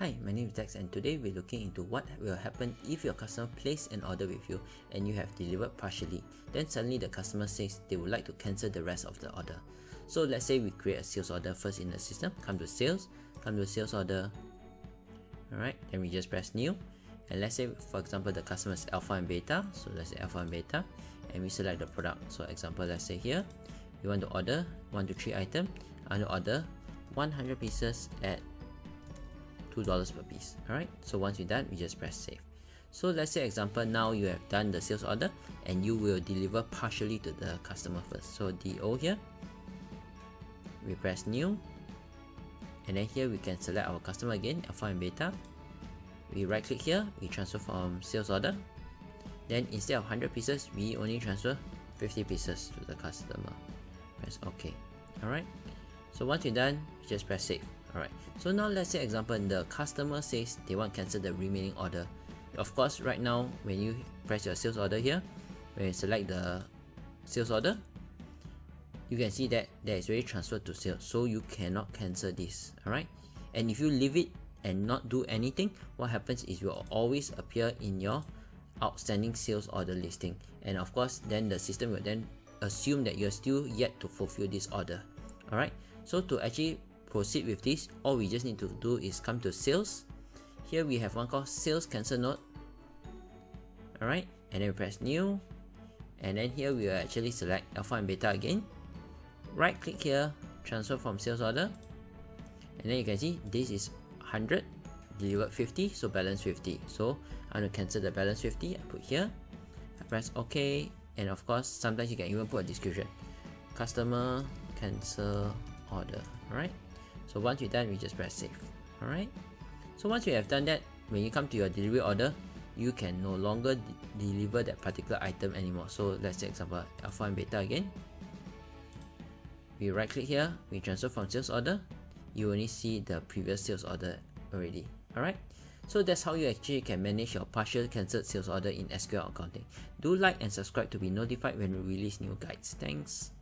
Hi, my name is Dex and today we're looking into what will happen if your customer place an order with you and you have delivered partially. Then suddenly the customer says they would like to cancel the rest of the order. So let's say we create a sales order first in the system, come to sales, come to sales order. Alright, then we just press new. And let's say for example the customer is alpha and beta, so let's say alpha and beta, and we select the product. So example let's say here, we want to order 1 to 3 item, I want to order 100 pieces at $2 per piece alright? So once you're done we just press save. So let's say example now you have done the sales order and you will deliver partially to the customer first. So DO here. We press new. And then here we can select our customer again alpha and beta. We right click here we transfer from sales order. Then instead of 100 pieces we only transfer 50 pieces to the customer. Press ok alright? So once you're done just press save Alright, so now let's say example the customer says they want to cancel the remaining order. Of course, right now when you press your sales order here, when you select the sales order, you can see that there is already transferred to sales, so you cannot cancel this. Alright, and if you leave it and not do anything, what happens is will always appear in your outstanding sales order listing, and of course, then the system will then assume that you're still yet to fulfill this order. Alright, so to actually proceed with this, all we just need to do is come to sales. Here we have one called sales cancel note. Alright, and then we press new. And then here we will actually select alpha and beta again. Right click here, transfer from sales order. And then you can see this is 100, delivered 50, so balance 50. So I'm going to cancel the balance 50, I put here. I press OK, and of course, sometimes you can even put a description. Customer cancel order, alright? So once you're done, we just press save. Alright? So once you have done that, when you come to your delivery order, you can no longer deliver that particular item anymore. So let's say example alpha and beta again. We right click here, we transfer from sales order. You only see the previous sales order already. Alright? So that's how you actually can manage your partial cancelled sales order in SQL accounting. Do like and subscribe to be notified when we release new guides. Thanks.